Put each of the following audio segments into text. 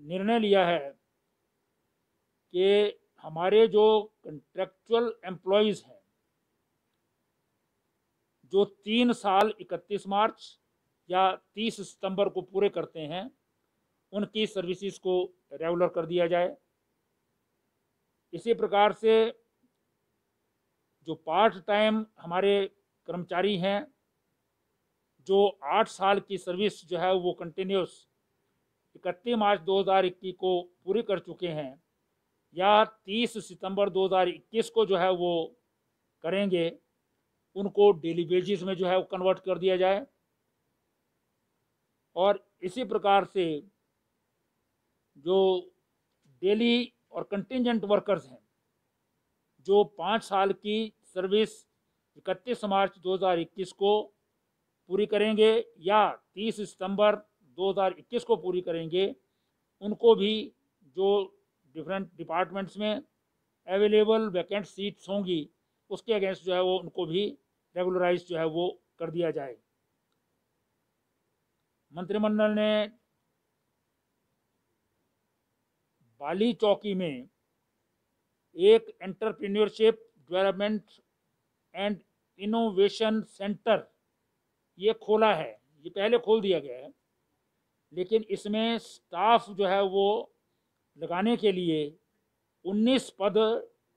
निर्णय लिया है कि हमारे जो कंट्रेक्चुअल एम्प्लॉयज़ हैं, जो तीन साल 31 मार्च या 30 सितंबर को पूरे करते हैं, उनकी सर्विसेज़ को रेगुलर कर दिया जाए। इसी प्रकार से जो पार्ट टाइम हमारे कर्मचारी हैं, जो आठ साल की सर्विस जो है वो कंटिन्यूस इकतीस मार्च 2021 को पूरी कर चुके हैं या 30 सितंबर 2021 को जो है वो करेंगे, उनको डेली बेसिस में जो है वो कन्वर्ट कर दिया जाए। और इसी प्रकार से जो डेली और कंटिजेंट वर्कर्स हैं, जो पाँच साल की सर्विस इकतीस मार्च 2021 को पूरी करेंगे या 30 सितंबर 2021 को पूरी करेंगे, उनको भी जो डिफरेंट डिपार्टमेंट्स में अवेलेबल वैकेंट सीट्स होंगी, उसके अगेंस्ट जो है वो उनको भी रेगुलराइज जो है वो कर दिया जाए। मंत्रिमंडल ने बाली चौकी में एक entrepreneurship development and innovation centre ये खोला है, ये पहले खोल दिया गया है। लेकिन इसमें स्टाफ जो है वो लगाने के लिए 19 पद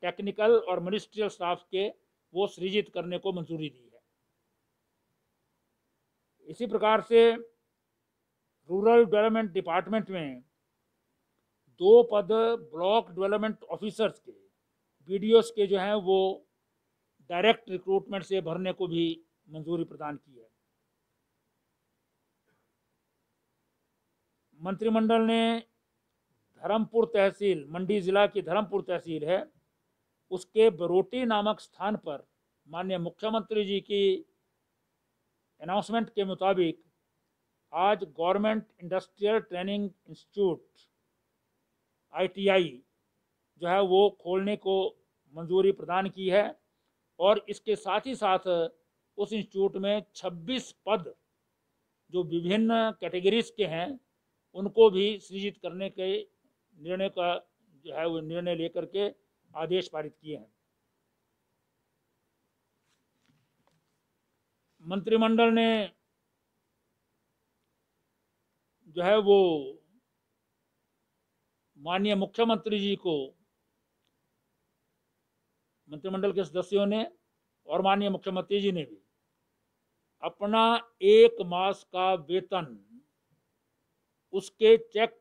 टेक्निकल और मिनिस्ट्रियल स्टाफ के वो सृजित करने को मंजूरी दी है। इसी प्रकार से रूरल डेवलपमेंट डिपार्टमेंट में दो पद ब्लॉक डेवलपमेंट ऑफिसर्स के बीडीओस के जो हैं वो डायरेक्ट रिक्रूटमेंट से भरने को भी मंजूरी प्रदान की है। मंत्रिमंडल ने धर्मपुर तहसील, मंडी जिला की धर्मपुर तहसील है, उसके बरोटी नामक स्थान पर माननीय मुख्यमंत्री जी की अनाउंसमेंट के मुताबिक आज government industrial training institute ITI जो है वो खोलने को मंजूरी प्रदान की है और इसके साथ ही साथ उस इंस्टीट्यूट में 26 पद जो विभिन्न कैटेगरीज के हैं उनको भी सृजित करने के निर्णय का जो है वो निर्णय लेकर के आदेश पारित किए हैं। मंत्रिमंडल ने जो है वो माननीय मुख्यमंत्री जी को मंत्रिमंडल के सदस्यों ने और माननीय मुख्यमंत्री जी ने भी अपना एक मास का वेतन उसके चेक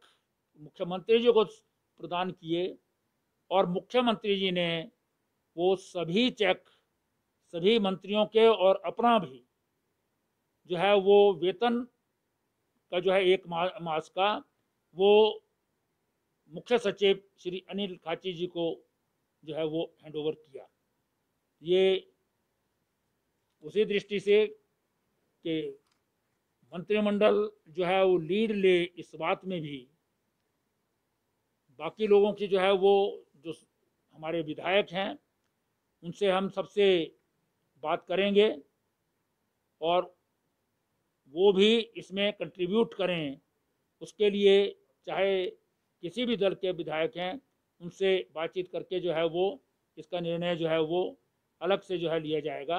मुख्यमंत्री जी को प्रदान किए और मुख्यमंत्री जी ने वो सभी चेक सभी मंत्रियों के और अपना भी जो है वो वेतन का जो है एक मास का वो मुख्य सचिव श्री अनिल खाची जी को जो है वो हैंड ओवर किया। ये उसी दृष्टि से कि मंत्रिमंडल जो है वो लीड ले इस बात में भी। बाकी लोगों की जो है वो, जो हमारे विधायक हैं, उनसे हम सबसे बात करेंगे और वो भी इसमें कंट्रीब्यूट करें। उसके लिए चाहे किसी भी दल के विधायक हैं, उनसे बातचीत करके जो है वो, इसका निर्णय जो है वो अलग से जो है लिया जाएगा।